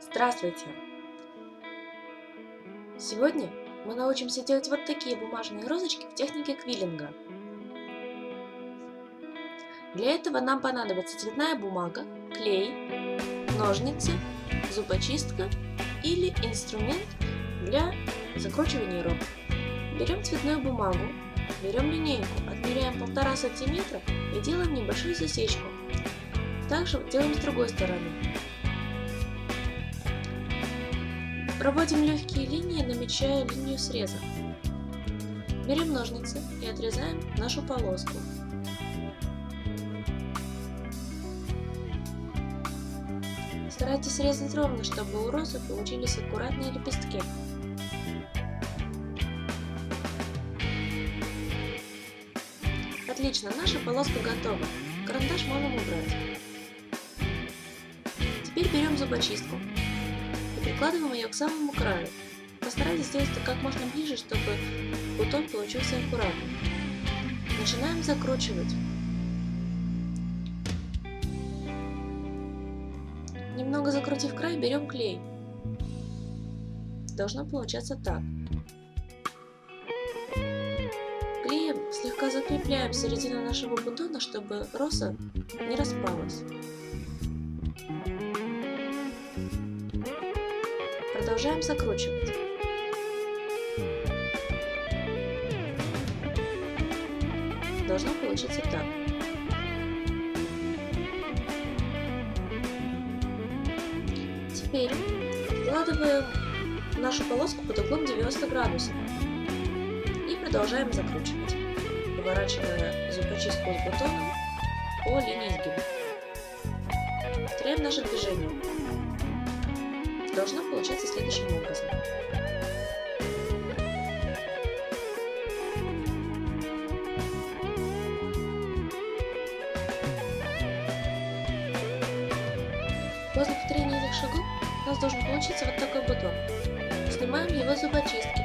Здравствуйте! Сегодня мы научимся делать вот такие бумажные розочки в технике квиллинга. Для этого нам понадобится цветная бумага, клей, ножницы, зубочистка или инструмент для закручивания рог. Берем цветную бумагу, берем линейку, отмеряем полтора сантиметра и делаем небольшую засечку. Также делаем с другой стороны. Проводим легкие линии, намечая линию среза. Берем ножницы и отрезаем нашу полоску. Старайтесь резать ровно, чтобы у розы получились аккуратные лепестки. Отлично, наша полоска готова. Карандаш можем убрать. Теперь берем зубочистку и прикладываем ее к самому краю. Постарайтесь сделать это как можно ближе, чтобы бутон получился аккуратным. Начинаем закручивать. Немного закрутив край, берем клей. Должно получаться так. Слегка закрепляем середину нашего бутона, чтобы роза не распалась. Продолжаем закручивать. Должно получиться так. Теперь вкладываем нашу полоску под углом 90 градусов продолжаем закручивать, поворачивая зубочистку с бутоном по линии изгиба. Повторяем наше движение. Должно получаться следующим образом. После повторения этих шагов у нас должен получиться вот такой бутон. Снимаем его зубочистки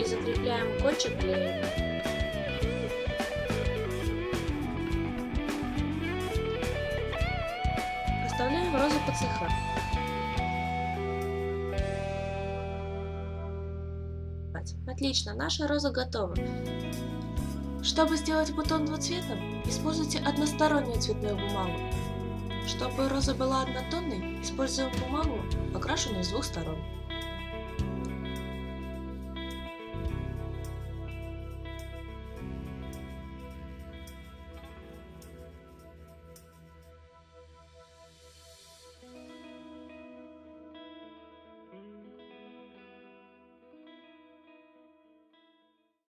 и закрепляем кончик клеем. Оставляем розу подсыхать. Отлично, наша роза готова. Чтобы сделать бутон двуцветным, используйте одностороннюю цветную бумагу. Чтобы роза была однотонной, используем бумагу, окрашенную с двух сторон.